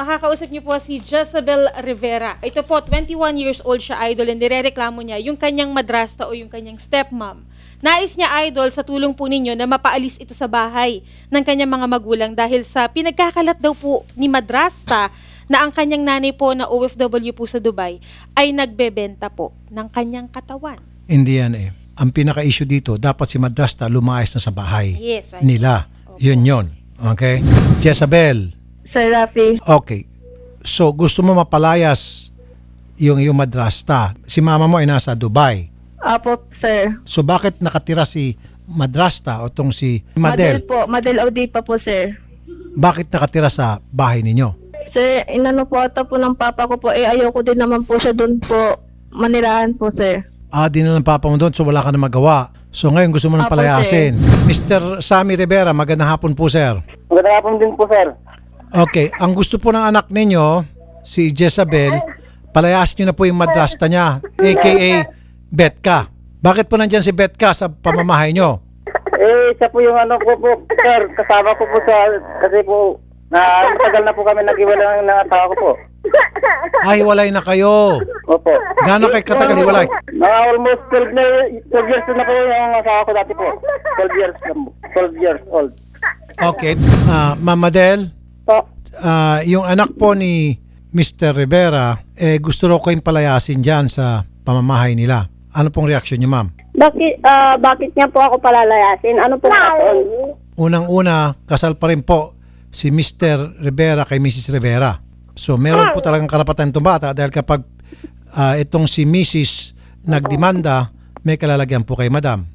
Makakausap niyo po si Jezebel Rivera. Ito po, 21 years old siya, idol, and nirereklamo niya yung kanyang madrasta o yung kanyang stepmom. Nais niya, idol, sa tulong po ninyo na mapaalis ito sa bahay ng kanyang mga magulang dahil sa pinagkakalat daw po ni madrasta na ang kanyang nanay po na OFW po sa Dubai ay nagbebenta po ng kanyang katawan. Hindi yan eh. Ang pinaka-issue dito, dapat si Madrasta lumayas na sa bahay Yes, nila. Yun yun. Okay? Jezabel, Sir Rafi, okay. So, gusto mo mapalayas yung yung madrasta. Si mama mo ay nasa Dubai. Apo, sir. So, bakit nakatira si madrasta o tong si Madel Madel? po, Madel Audi pa po, sir. Bakit nakatira sa bahay ninyo? Sir, inano po ata po ng papa ko po, eh ayoko din naman po siya doon po manirahan po, sir. Ah, di na ng papa mo doon, so wala ka na magawa. So ngayon gusto mo nang Apo, palayasin. Mr. Sammy Rivera, magandang hapon po, sir. Magandang hapon din po, sir. Okay, ang gusto po ng anak ninyo, si Jezabel, palayasin nyo na po yung madrasta niya, aka Betka. Bakit po nandyan si Betka sa pamamahay nyo? Eh, siya po yung ano ko po, sir. Kasama ko po sa, kasi po, na tagal na po kami nag-iwala ng, asawa ko po. Ay, walay na kayo. Opo. Gaano kay katagal hiwalay? Mga almost 12, na, 12 years na po yung asawa ko dati po. 12 years, lang po. 12 years old. Okay, ah Ma'am Madel, Po, ah, yung anak po ni Mr. Rivera, eh, gusto raw kayong palayasin dyan sa pamamahay nila. Ano pong reaksyon niyo, ma'am? Bakit, ah, bakit niya po ako palalayasin? Ano po rason? Unang-una, kasal pa rin po si Mr. Rivera kay Mrs. Rivera. So meron po talagang karapatan itong bata dahil kapag ah, itong si Mrs. nagdemanda, may kalalagyan po kay Madam.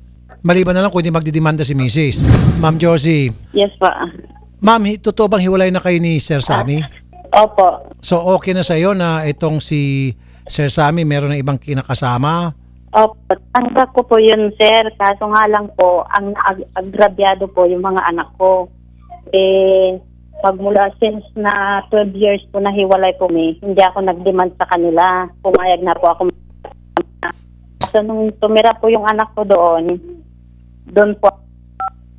Maliban na lang kung hindi magdidemanda si Mrs. Ma'am Josie, Yes po. Ma'am, totoo bang hiwalay na kayo ni Sir Sammy? Opo. So okay na sa iyo na itong si Sir Sammy meron ng ibang kinakasama? Opo. Tanggap ko po yun, sir. Kaso nga lang po, ang ag- agrabyado po yung mga anak ko. Eh, pagmula since na 12 years po na hiwalay po mi, hindi ako nag-demand sa kanila. Pumayag na po ako. So, nung tumira po yung anak ko doon, doon po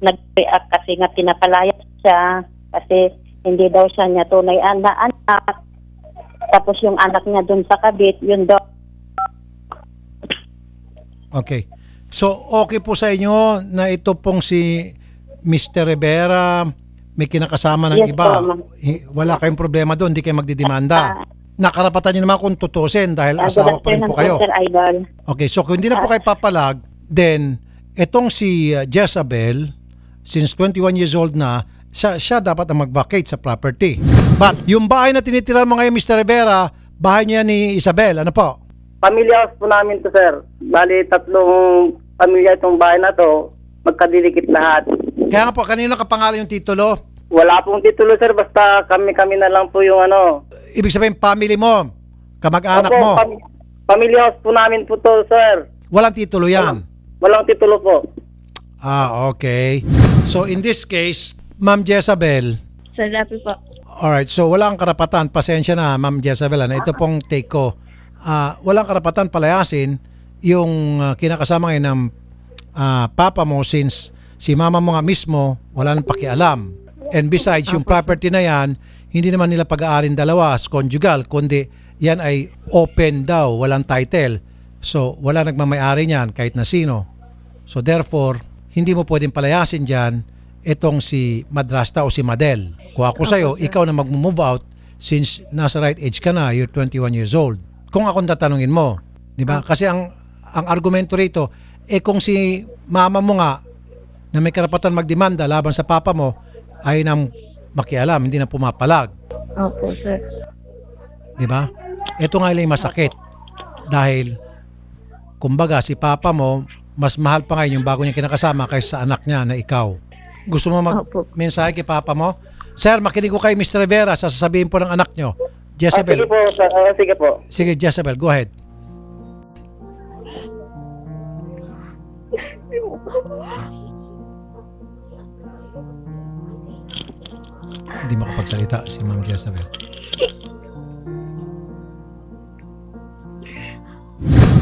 nag-react kasi nga pinapalayas siya kasi hindi daw siya niya tunay na anak. Tapos yung anak niya doon sa kabit, yun daw Okay. So, okay po sa inyo na ito pong si Mr. Rivera may kinakasama ng Yes iba. po, Wala kayong problema doon, hindi kayo magdidemanda. Nakarapatan nyo naman kung tutusin dahil Ah, asawa pa rin po kayo. Idol. Okay, so kung hindi na po kayo papalag, then itong si uh, Jezabel, since 21 years old na, siya, siya dapat ang mag-vacate sa property. But yung bahay na tinitira mo ngayon, Mr. Rivera, bahay niya ni Isabel, ano po? pamilya house po namin to, sir. Bali, tatlong pamilya itong bahay na to. Magkadilikit lahat. Kaya nga po, kanino kapangalan yung titulo? Wala pong titulo, sir. Basta kami-kami na lang po yung ano. Ibig sabihin, family mo, kamag-anak Opo, mo. pam- pamilya house po namin po to, sir. Walang titulo yan. Walang titulo po. Ah, okay. So in this case, Ma'am Jezabel, Rafi po. alright, so walang karapatan, pasensya na Ma'am Jezabel, na ito pong take ko. Ah, walang karapatan palayasin yung ah, kinakasama ngayon ng ah, papa mo since si mama mo nga mismo wala nang pakialam. And besides, yung property na yan, hindi naman nila pag-aarin dalawa as conjugal, kundi yan ay open daw, walang title. So, wala nagmamayari niyan kahit na sino. So therefore, hindi mo pwedeng palayasin dyan itong si Madrasta o si Madel. Kung ako sa'yo, ikaw na mag-move out since nasa right age ka na, you're 21 years old. Kung akong tatanungin mo, di ba? Kasi ang ang argumento rito, eh kung si mama mo nga na may karapatan magdemanda laban sa papa mo ay nang makialam, hindi na pumapalag. Opo, sir. Di ba? Ito nga yung masakit. Dahil, kumbaga, si papa mo, mas mahal pa ngayon yung bago niya kinakasama kaysa sa anak niya na ikaw. Gusto mo mag-mensahe kay papa mo? Sir, makinig ko kay Mr. Rivera sa sasabihin po ng anak niyo. Ah, Jezebel. sige po, sir. Ah, sige po. Sige, Jezebel, go ahead. Hindi makapagsalita si Ma'am Jezebel.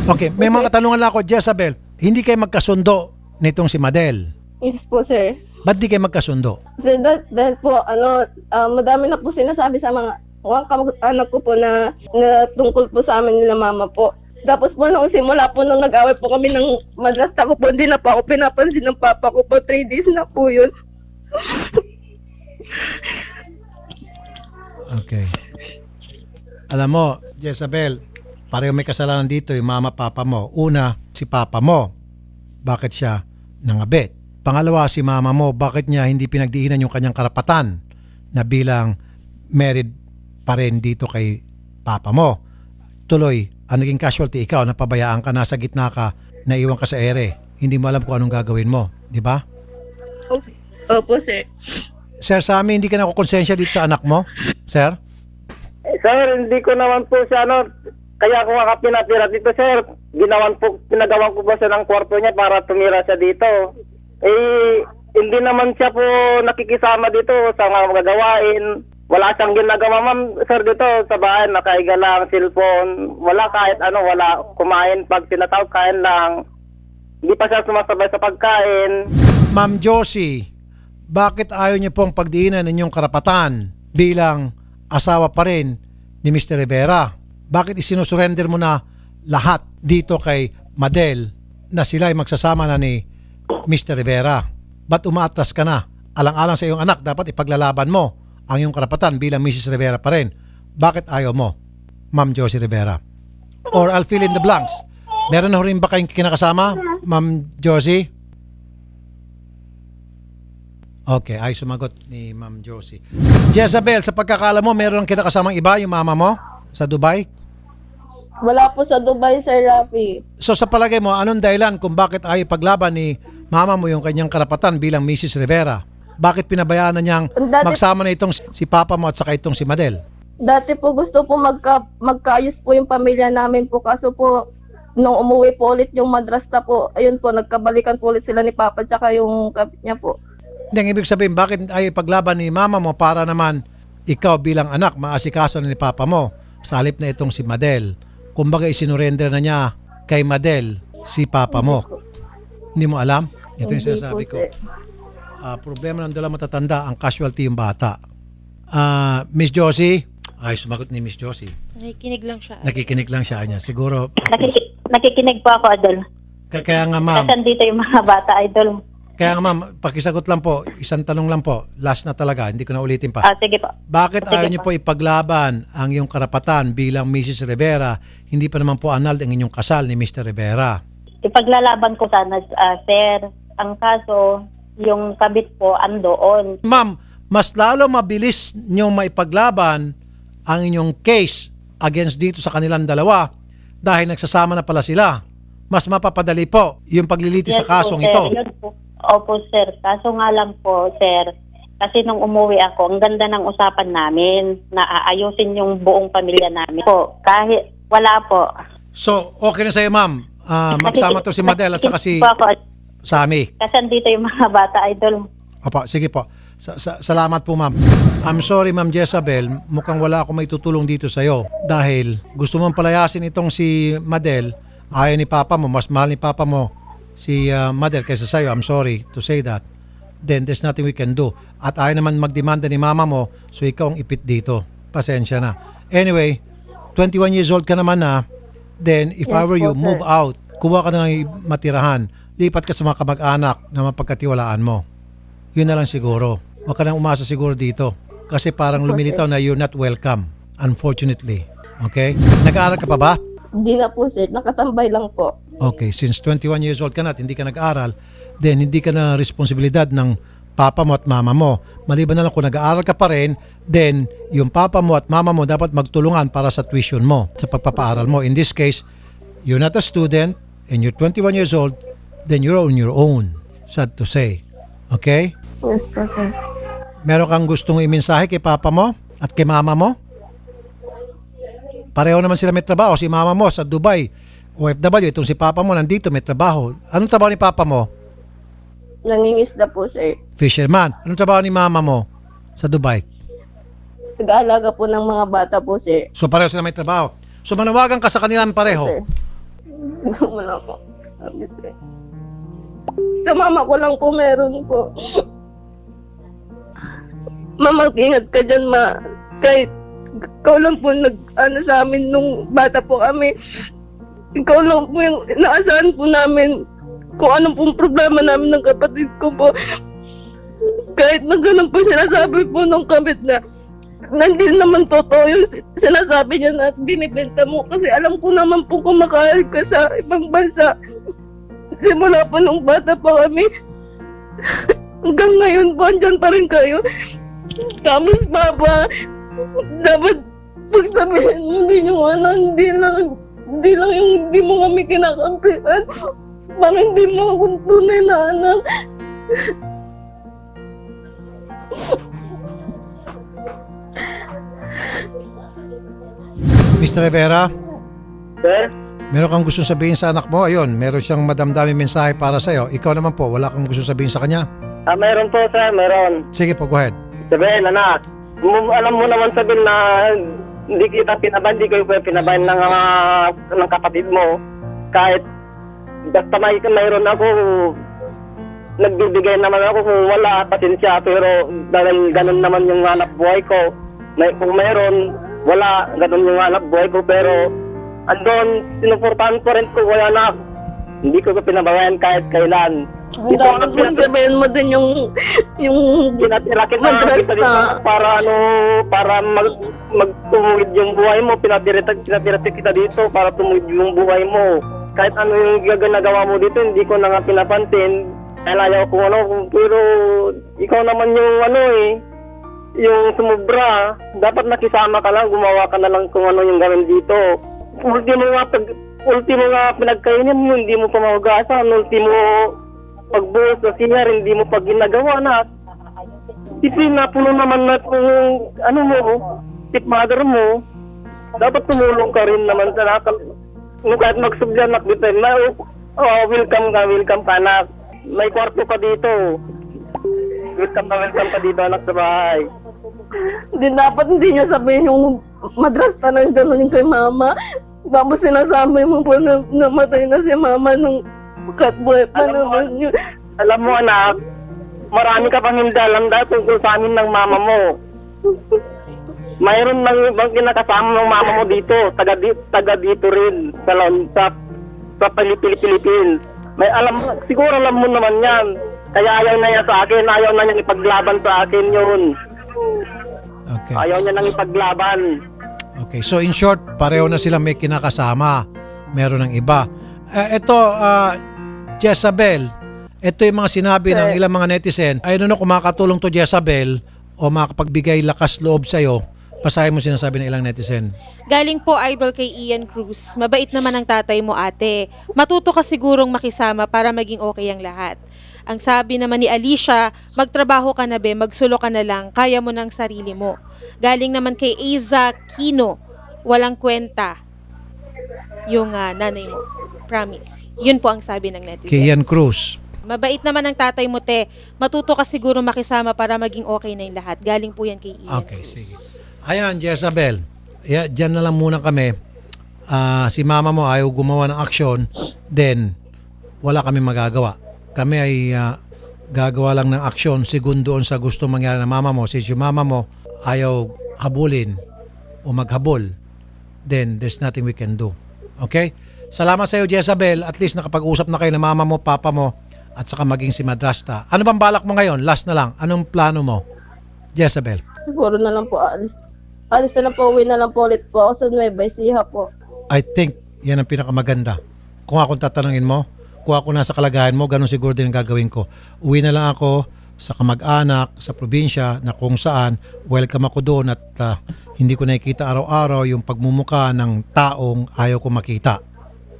Okay, may mga katanungan lang ako, Jezebel. Hindi kayo magkasundo nitong si Madel. Yes po, sir. Ba't di kayo magkasundo? Sir, dahil, dahil po, ano, ah, madami na po sinasabi sa mga Mga kamag-anak ko po na, na tungkol po sa amin nila mama po. Tapos po nung simula po nung nag-away po kami ng madrasta ko po, hindi na po ako pinapansin ng papa ko po. Three days na po yun. Okay. Alam mo, Jezabel, pareho may kasalanan dito yung mama papa mo. Una, si papa mo. Bakit siya nangabit? Pangalawa, si mama mo, bakit niya hindi pinagdiinan yung kanyang karapatan na bilang married pa rin dito kay papa mo? Tuloy, ang naging casualty, ikaw, napabayaan ka, nasa gitna ka, naiwan ka sa ere. Hindi mo alam kung anong gagawin mo. Di ba? Opo, sir. Sir Sammy, hindi ka nakukonsensya dito sa anak mo? Sir? Eh, sir, hindi ko naman po siya ano, kaya ako nga pinatira dito, sir. Ginawan po, pinagawan ko ba siya ng kwarto niya para tumira siya dito. Eh, hindi naman siya po nakikisama dito sa mga magagawain. Wala siyang ginagawa, ma'am, sir, dito sa bahay. Nakaiga lang, cellphone. Wala kahit ano, wala kumain. Pag tinatawag, kain lang. Hindi pa siya sumasabay sa pagkain. Ma'am Josie, bakit ayaw niyo pong pagdiinan ninyong karapatan bilang asawa pa rin ni Mr. Rivera? Bakit isinusurrender mo na lahat dito kay Madel na sila ay magsasama na ni Mr. Rivera? Ba't umaatras ka na? Alang-alang sa iyong anak, dapat ipaglalaban mo ang iyong karapatan bilang Mrs. Rivera pa rin. Bakit ayaw mo, Ma'am Josie Rivera? Or I'll fill in the blanks. Meron na rin ba kayong kinakasama, Ma'am Josie? Okay, ay sumagot ni Ma'am Josie. Jezabel, sa pagkakala mo, meron kang kinakasamang iba, yung mama mo sa Dubai? Wala po sa Dubai, Sir Rafi. So sa palagay mo, anong dahilan kung bakit ay paglaban ni mama mo yung kanyang karapatan bilang Mrs. Rivera? Bakit pinabayaan na niyang Dati- magsama na itong si papa mo at saka itong si Madel? Dati po gusto po magka, magkaayos po yung pamilya namin po. Kaso po, nung umuwi po ulit yung madrasta po, ayun po, nagkabalikan po ulit sila ni Papa tsaka yung kapit niya po. Hindi, ang ibig sabihin, bakit ay paglaban ni mama mo para naman ikaw bilang anak, maasikaso na ni papa mo sa halip na itong si Madel. Kumbaga isinurrender na niya kay Madel si papa mo. Hindi mo alam? Ito yung sinasabi ko. Ah, problema ng dala matatanda, ang casualty yung bata. Ah, Miss Josie, ay sumagot ni Miss Josie. Nakikinig lang siya. Nakikinig lang siya niya. Siguro, Nakiki- nakikinig po ako, Idol. k- kaya nga ma'am, Kasi dito yung mga bata, Idol. kaya nga ma'am, pakisagot lang po, isang tanong lang po, last na talaga, hindi ko na ulitin pa. Ah, sige po. Bakit Sige ayaw niyo po ipaglaban ang iyong karapatan bilang Mrs. Rivera? Hindi pa naman po anal ang inyong kasal ni Mr. Rivera. Ipaglalaban ko sana, ah, sir. Ang kaso, yung kabit po andoon. Ma'am, mas lalo mabilis niyo maipaglaban ang inyong case against dito sa kanilang dalawa dahil nagsasama na pala sila. Mas mapapadali po yung paglilitis sa Yes kasong po, ito. Po. Opo, sir. Kaso nga lang po, sir, kasi nung umuwi ako, ang ganda ng usapan namin na aayusin yung buong pamilya namin. Po, kahit wala po. So, okay na sa'yo ma'am. Ah, magsama to si Madel at saka si Nakikinig po ako. Sami. Kasi dito yung mga bata, Idol. Opo, sige po. Sa- sa- salamat po, ma'am. I'm sorry, ma'am Jezabel. Mukhang wala akong may tutulong dito sa'yo. Dahil gusto mong palayasin itong si Madel. Ayaw ni Papa mo. Mas mahal ni Papa mo si uh, Madel kaysa sa'yo. I'm sorry to say that. Then there's nothing we can do. At ayaw naman magdemanda ni Mama mo. So ikaw ang ipit dito. Pasensya na. Anyway, 21 years old ka naman na. Then if I Yes were you, sir. move out. Kuha ka na ng matirahan. Lipat ka sa mga kamag-anak na mapagkatiwalaan mo. Yun na lang siguro. Huwag ka nang umasa siguro dito. Kasi parang lumilitaw na you're not welcome. Unfortunately. Okay? Nag-aaral ka pa ba? Hindi na po, sir. Nakatambay lang po. Okay. Since 21 years old ka na at hindi ka nag-aaral, then hindi ka na responsibilidad ng papa mo at mama mo. Maliban na lang kung nag-aaral ka pa rin, then yung papa mo at mama mo dapat magtulungan para sa tuition mo, sa pagpapaaral mo. In this case, you're not a student and you're 21 years old, then you're on your own. Sad to say. Okay? Yes po, sir. Meron kang gustong imensahe kay papa mo at kay mama mo? Pareho naman sila may trabaho. Si mama mo sa Dubai, OFW. Itong si papa mo nandito may trabaho. Anong trabaho ni papa mo? Nangingisda po, sir. Fisherman. Anong trabaho ni mama mo sa Dubai? Nag-aalaga po ng mga bata po, sir. So pareho sila may trabaho. So manawagan ka sa kanilang Sir. pareho. Wala po. Sabi, sir. Sa mama ko lang po meron po. Ma, mag-ingat ka dyan, ma. Kahit Ikaw lang po nag, ano sa amin nung bata po kami. Ikaw lang po yung inaasahan po namin kung anong pong problema namin ng kapatid ko po. Kahit na ganun po sinasabi po nung kabit na na hindi naman totoo yung sinasabi niya na binibenta mo kasi alam ko naman po kumakain ka sa ibang bansa. Simula po nung bata pa kami. Hanggang ngayon po, andyan pa rin kayo. Tapos, Papa, dapat pagsabihin mo din yung ano, hindi lang, hindi lang yung hindi mo kami kinakampihan. Parang hindi mo ako tunay na anak. Mr. Rivera, Sir? meron kang gusto sabihin sa anak mo? Ayun, meron siyang madamdami mensahe para sa'yo. Ikaw naman po, wala kang gusto sabihin sa kanya? Ah, meron po, sir. Meron. Sige po, go ahead. Sabihin, anak. Alam mo naman sabihin na hindi kita pinabahan, hindi kayo pinabahan ng, ah, ng kapatid mo. Kahit basta may, mayroon ako, nagbibigay naman ako kung wala, pasensya. Pero dahil ganun naman yung hanap buhay ko. May, kung mayroon, wala, ganun yung hanap buhay ko. Pero andon, sinuportahan ko rin ko, kaya anak. Hindi ko ko pinabawayan kahit kailan. Ang dapat mo sabihin mo din yung, yung pinatira kita Madrasta. kita para ano para mag magtumuwid yung buhay mo pinatira pinatira kita dito para tumuwid yung buhay mo kahit ano yung ginagawa mo dito hindi ko na nga pinapansin dahil ayaw ko ano pero ikaw naman yung ano eh yung sumubra dapat nakisama ka lang gumawa ka na lang kung ano yung gawin dito ultimo nga pag ultimo nga pinagkainin mo hindi mo pa mahugasan ultimo pagbuhos sa CR, hindi mo pa ginagawa na. Siyempre, napuno naman na kung ano mo, tip mother mo. Dapat tumulong ka rin naman sa nakal... Kung kahit magsubyanak dito, na, oh, welcome ka, welcome ka anak. May kwarto ka dito. Welcome ka, welcome ka dito anak sa bahay. Hindi dapat hindi niya sabihin yung madrasta ng gano'n yung kay mama. Tapos sinasabi mo po na namatay na si mama nung katbuhay pa Alam mo, naman yun. Alam mo anak, marami ka pang hindi alam dahil tungkol sa amin ng mama mo. Mayroon nang ibang kinakasama ng mama mo dito, taga, di, taga dito rin sa sa sa Philippines. May alam siguro alam mo naman 'yan. Kaya ayaw na niya sa akin, ayaw na niya ipaglaban sa akin 'yun. Okay. Ayaw niya nang ipaglaban. Okay. So in short, pareho na sila may kinakasama. Meron ng iba. Eh, ito, ah, Jezabel, ito yung mga sinabi ng ilang mga netizen. I don't know kung makakatulong to Jezabel o makapagbigay lakas loob sa'yo. Basahin mo sinasabi ng ilang netizen. Galing po idol kay Ian Cruz. Mabait naman ang tatay mo ate. Matuto ka sigurong makisama para maging okay ang lahat. Ang sabi naman ni Alicia, magtrabaho ka na be, magsulo ka na lang, kaya mo ng sarili mo. Galing naman kay Aiza Kino, walang kwenta yung ah, nanay mo. Promise. Yun po ang sabi ng netizens. Kay Ian Cruz. Mabait naman ang tatay mo, te. Matuto ka siguro makisama para maging okay na yung lahat. Galing po yan kay Ian. Okay, sige. Ayan, Jezabel. Yeah, dyan na lang muna kami. Ah, si mama mo ayaw gumawa ng aksyon, then wala kami magagawa. Kami ay ah, gagawa lang ng aksyon segundo doon sa gusto mangyari ng mama mo. Since yung mama mo ayaw habulin o maghabol, then there's nothing we can do. Okay? Salamat sa iyo, Jezabel. At least nakapag-usap na kayo ng mama mo, papa mo, at saka maging si Madrasta. Ano bang balak mo ngayon? Last na lang. Anong plano mo? Jezabel. Siguro na lang po alis. Alis na lang po, uwi na lang po ulit po ako sa Nueva Ecija po. I think yan ang pinakamaganda. Kung akong tatanungin mo, kung ako nasa kalagayan mo, ganun siguro din ang gagawin ko. Uwi na lang ako sa kamag-anak, sa probinsya, na kung saan, welcome ako doon at ah, hindi ko nakikita araw-araw yung pagmumuka ng taong ayaw ko makita.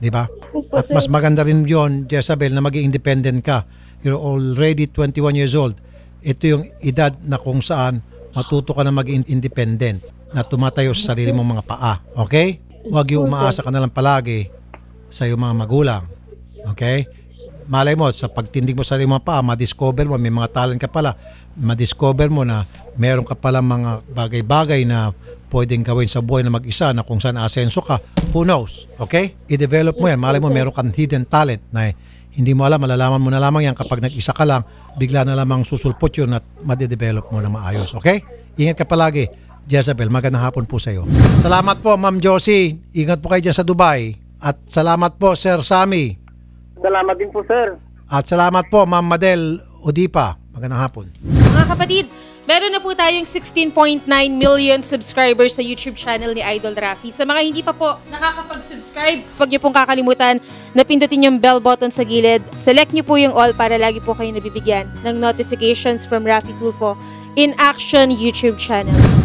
Di ba? At mas maganda rin yon Jezabel, na maging independent ka. You're already 21 years old. Ito yung edad na kung saan matuto ka na maging independent na tumatayo sa sarili mong mga paa. Okay? Huwag yung umaasa ka na lang palagi sa iyong mga magulang. Okay? Malay mo, sa pagtindig mo sa sarili mga paa, madiscover mo, may mga talent ka pala, madiscover mo na meron ka pala mga bagay-bagay na pwedeng gawin sa buhay na mag-isa na kung saan asenso ka, who knows? Okay? I-develop mo yan. Malay mo, meron kang hidden talent na hindi mo alam, malalaman mo na lamang yan kapag nag-isa ka lang, bigla na lamang susulpot yun at madidevelop mo na maayos. Okay? Ingat ka palagi. Jezebel. Magandang hapon po sa iyo. Salamat po, Ma'am Josie. Ingat po kayo dyan sa Dubai. At salamat po, Sir Sammy. Salamat din po, sir. At salamat po, Ma'am Madel Odipa. Magandang hapon. Mga kapatid, meron na po tayong 16.9 million subscribers sa YouTube channel ni Idol Rafi. Sa mga hindi pa po nakakapag-subscribe, huwag niyo pong kakalimutan na pindutin yung bell button sa gilid. Select niyo po yung all para lagi po kayo nabibigyan ng notifications from Rafi Tulfo in Action YouTube channel.